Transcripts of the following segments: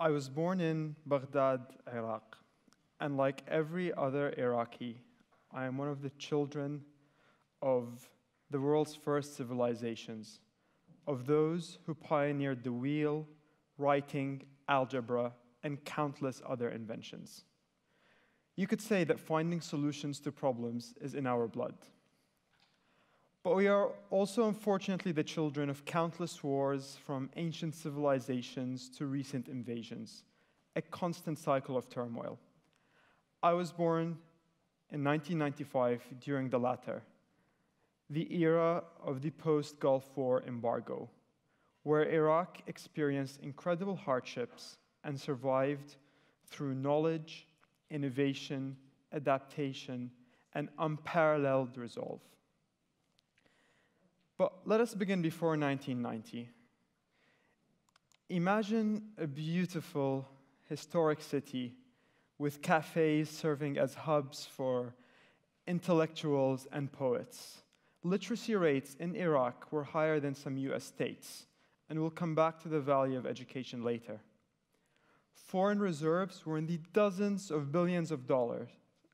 I was born in Baghdad, Iraq, and like every other Iraqi, I am one of the children of the world's first civilizations, of those who pioneered the wheel, writing, algebra, and countless other inventions. You could say that finding solutions to problems is in our blood. But we are also, unfortunately, the children of countless wars from ancient civilizations to recent invasions, a constant cycle of turmoil. I was born in 1995 during the latter, the era of the post Gulf War embargo, where Iraq experienced incredible hardships and survived through knowledge, innovation, adaptation, and unparalleled resolve. But let us begin before 1990. Imagine a beautiful, historic city with cafes serving as hubs for intellectuals and poets. Literacy rates in Iraq were higher than some US states, and we'll come back to the value of education later. Foreign reserves were in the dozens of billions of dollars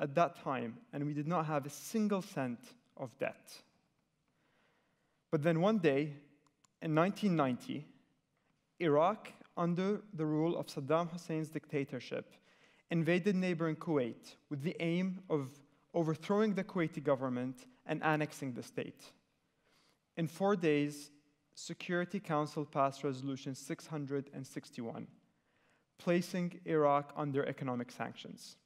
at that time, and we did not have a single cent of debt. But then one day, in 1990, Iraq, under the rule of Saddam Hussein's dictatorship, invaded neighboring Kuwait with the aim of overthrowing the Kuwaiti government and annexing the state. In four days, Security Council passed Resolution 661, placing Iraq under economic sanctions.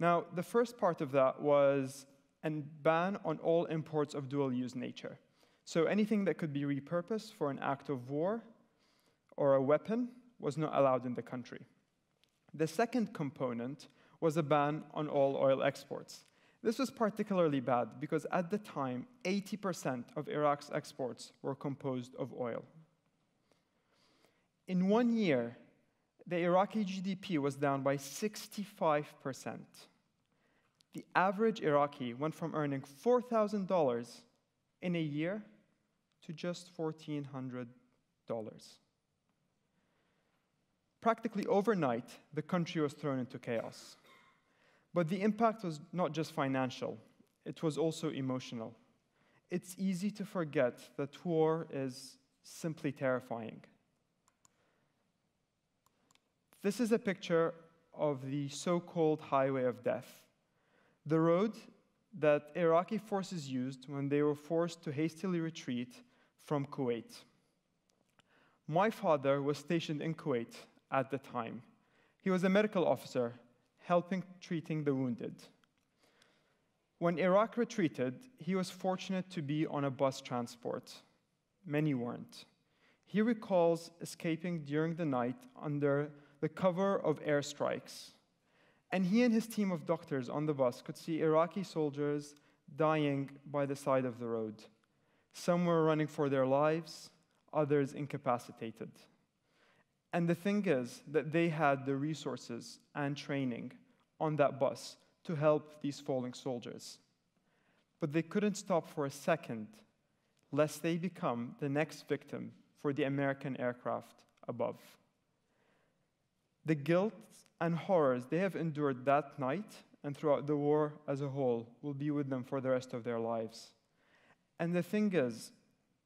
Now, the first part of that was a ban on all imports of dual use nature. So anything that could be repurposed for an act of war or a weapon was not allowed in the country. The second component was a ban on all oil exports. This was particularly bad because at the time, 80% of Iraq's exports were composed of oil. In one year, the Iraqi GDP was down by 65%. The average Iraqi went from earning $4,000 in a year to just $1,400. Practically overnight, the country was thrown into chaos. But the impact was not just financial, it was also emotional. It's easy to forget that war is simply terrifying. This is a picture of the so called Highway of Death, the road that Iraqi forces used when they were forced to hastily retreat from Kuwait. My father was stationed in Kuwait at the time. He was a medical officer helping treating the wounded. When Iraq retreated, he was fortunate to be on a bus transport. Many weren't. He recalls escaping during the night under the cover of airstrikes. And he and his team of doctors on the bus could see Iraqi soldiers dying by the side of the road. Some were running for their lives, others incapacitated. And the thing is that they had the resources and training on that bus to help these falling soldiers. But they couldn't stop for a second, lest they become the next victim for the American aircraft above. The guilt and horrors they have endured that night and throughout the war as a whole will be with them for the rest of their lives. And the thing is,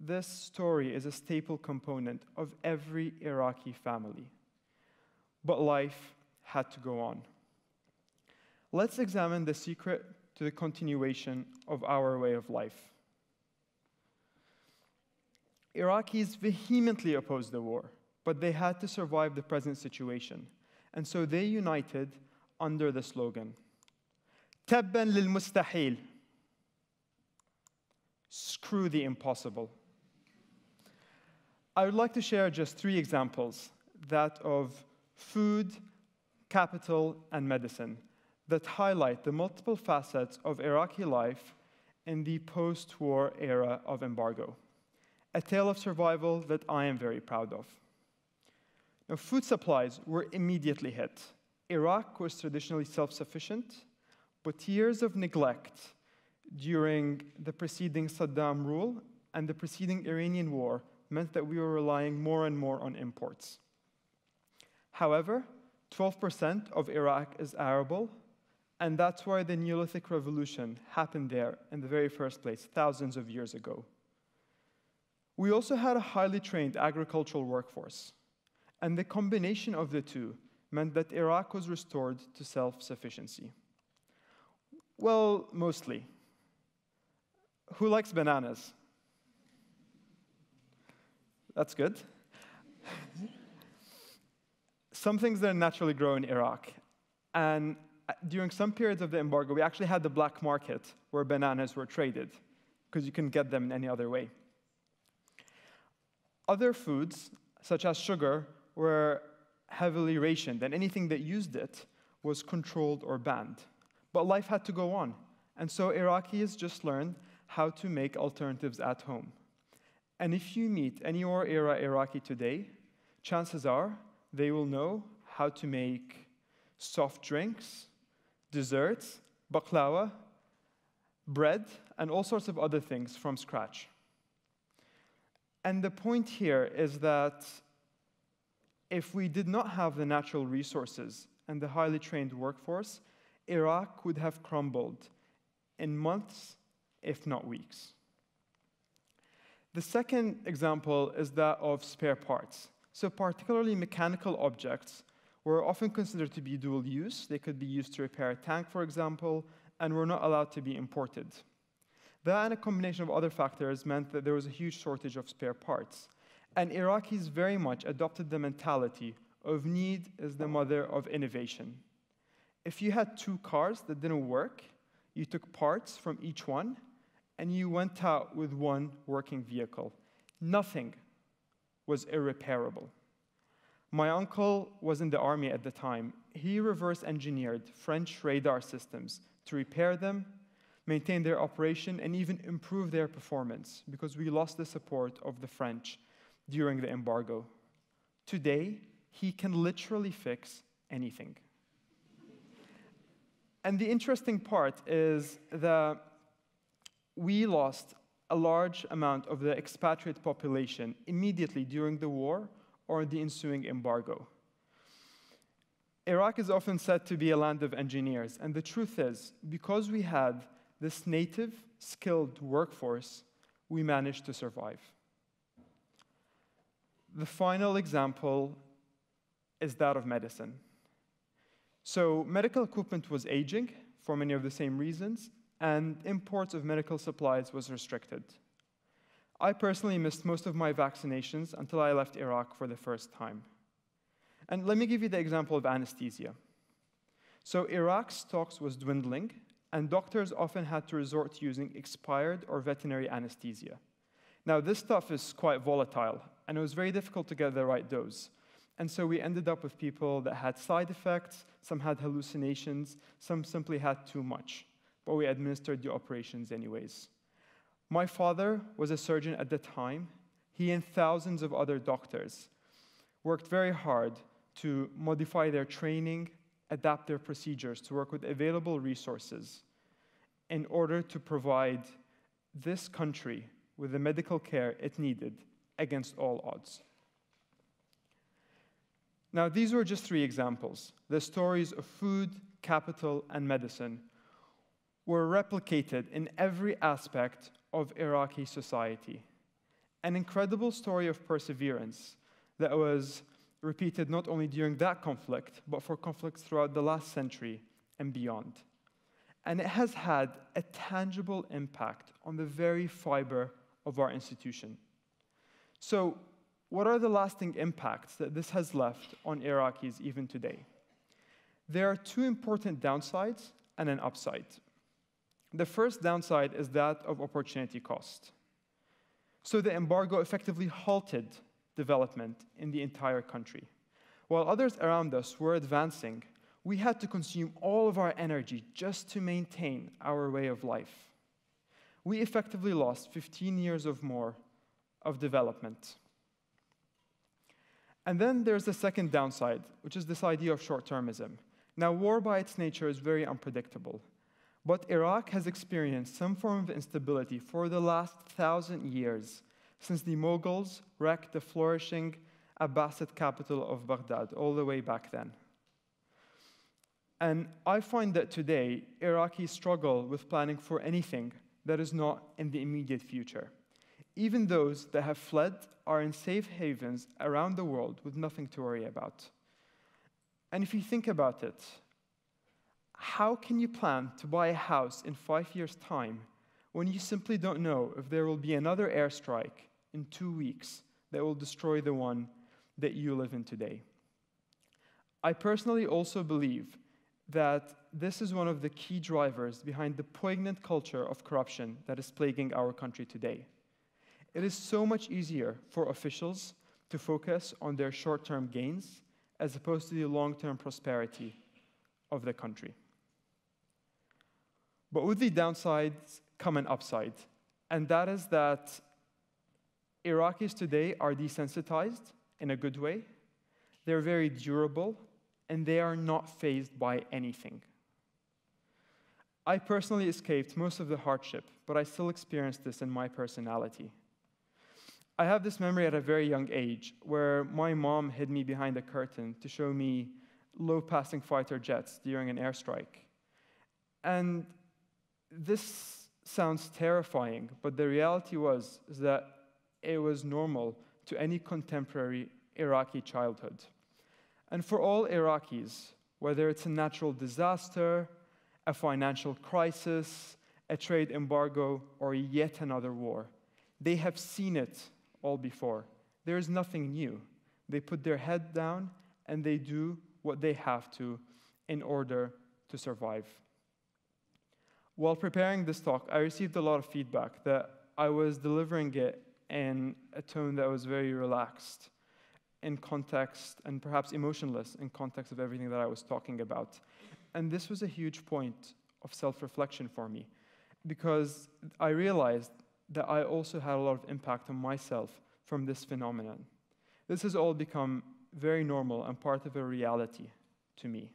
this story is a staple component of every Iraqi family. But life had to go on. Let's examine the secret to the continuation of our way of life. Iraqis vehemently opposed the war, but they had to survive the present situation. And so they united under the slogan, Tabban lil mustahil, Screw the impossible. I would like to share just three examples that of food, capital, and medicine that highlight the multiple facets of Iraqi life in the post war era of embargo. A tale of survival that I am very proud of. Now, food supplies were immediately hit. Iraq was traditionally self sufficient, but years of neglect during the preceding Saddam rule and the preceding Iranian war meant that we were relying more and more on imports. However, 12% of Iraq is arable, and that's why the Neolithic revolution happened there in the very first place, thousands of years ago. We also had a highly trained agricultural workforce, and the combination of the two meant that Iraq was restored to self sufficiency. Well, mostly. Who likes bananas? That's good. some things that naturally grow in Iraq. And uh, during some periods of the embargo, we actually had the black market where bananas were traded because you couldn't get them in any other way. Other foods, such as sugar, were heavily rationed, and anything that used it was controlled or banned. But life had to go on, and so Iraqis just learned how to make alternatives at home. And if you meet any war era Iraqi today, chances are they will know how to make soft drinks, desserts, baklava, bread, and all sorts of other things from scratch. And the point here is that if we did not have the natural resources and the highly trained workforce, Iraq would have crumbled in months, if not weeks. The second example is that of spare parts. So, particularly mechanical objects were often considered to be dual use. They could be used to repair a tank, for example, and were not allowed to be imported. That and a combination of other factors meant that there was a huge shortage of spare parts. And Iraqis very much adopted the mentality of need is the mother of innovation. If you had two cars that didn't work, you took parts from each one and you went out with one working vehicle. Nothing was irreparable. My uncle was in the army at the time. He reverse engineered French radar systems to repair them maintain their operation, and even improve their performance because we lost the support of the French during the embargo. Today, he can literally fix anything. and the interesting part is that we lost a large amount of the expatriate population immediately during the war or the ensuing embargo. Iraq is often said to be a land of engineers, and the truth is, because we had this native, skilled workforce, we managed to survive. The final example is that of medicine. So, medical equipment was aging for many of the same reasons, and imports of medical supplies was restricted. I personally missed most of my vaccinations until I left Iraq for the first time. And let me give you the example of anesthesia. So, Iraq's stocks was dwindling, and doctors often had to resort to using expired or veterinary anesthesia. Now, this stuff is quite volatile, and it was very difficult to get the right dose. And so we ended up with people that had side effects, some had hallucinations, some simply had too much. But we administered the operations anyways. My father was a surgeon at the time. He and thousands of other doctors worked very hard to modify their training adapt their procedures to work with available resources in order to provide this country with the medical care it needed against all odds. Now, these were just three examples. The stories of food, capital, and medicine were replicated in every aspect of Iraqi society. An incredible story of perseverance that was repeated not only during that conflict, but for conflicts throughout the last century and beyond. And it has had a tangible impact on the very fiber of our institution. So, what are the lasting impacts that this has left on Iraqis even today? There are two important downsides and an upside. The first downside is that of opportunity cost. So, the embargo effectively halted development in the entire country. While others around us were advancing, we had to consume all of our energy just to maintain our way of life. We effectively lost 15 years of more of development. And then there's the second downside, which is this idea of short termism. Now, war by its nature is very unpredictable, but Iraq has experienced some form of instability for the last thousand years since the Mughals wrecked the flourishing Abbasid capital of Baghdad, all the way back then. And I find that today, Iraqis struggle with planning for anything that is not in the immediate future. Even those that have fled are in safe havens around the world with nothing to worry about. And if you think about it, how can you plan to buy a house in five years' time when you simply don't know if there will be another airstrike in two weeks that will destroy the one that you live in today? I personally also believe that this is one of the key drivers behind the poignant culture of corruption that is plaguing our country today. It is so much easier for officials to focus on their short term gains as opposed to the long term prosperity of the country. But with the downsides come an upside, and that is that Iraqis today are desensitized in a good way, they're very durable, and they are not phased by anything. I personally escaped most of the hardship, but I still experienced this in my personality. I have this memory at a very young age where my mom hid me behind a curtain to show me low passing fighter jets during an airstrike. And this sounds terrifying, but the reality was that it was normal to any contemporary Iraqi childhood. And for all Iraqis, whether it's a natural disaster, a financial crisis, a trade embargo, or yet another war, they have seen it all before. There is nothing new. They put their head down and they do what they have to in order to survive. While preparing this talk, I received a lot of feedback that I was delivering it in a tone that was very relaxed in context and perhaps emotionless in context of everything that I was talking about. And this was a huge point of self reflection for me because I realized that I also had a lot of impact on myself from this phenomenon. This has all become very normal and part of a reality to me.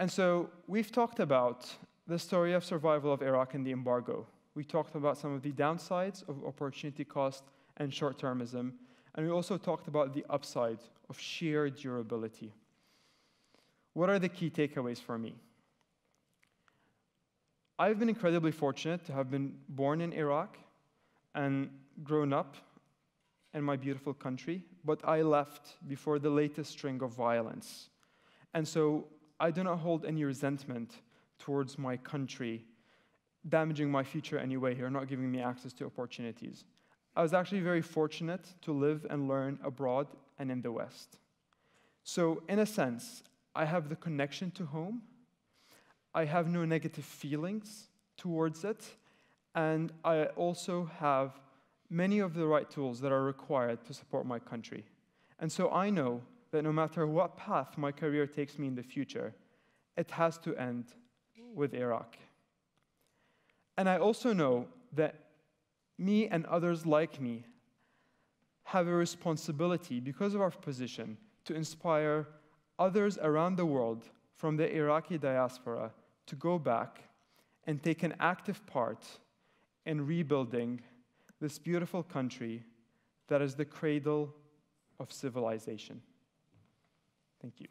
And so we've talked about the story of survival of Iraq and the embargo. We talked about some of the downsides of opportunity cost and short termism. And we also talked about the upside of sheer durability. What are the key takeaways for me? I've been incredibly fortunate to have been born in Iraq and grown up in my beautiful country, but I left before the latest string of violence. And so I do not hold any resentment towards my country damaging my future anyway or not giving me access to opportunities. I was actually very fortunate to live and learn abroad and in the West. So, in a sense, I have the connection to home. I have no negative feelings towards it. And I also have many of the right tools that are required to support my country. And so I know that no matter what path my career takes me in the future, it has to end with Iraq. And I also know that me and others like me have a responsibility because of our position to inspire others around the world from the Iraqi diaspora to go back and take an active part in rebuilding this beautiful country that is the cradle of civilization. Thank you.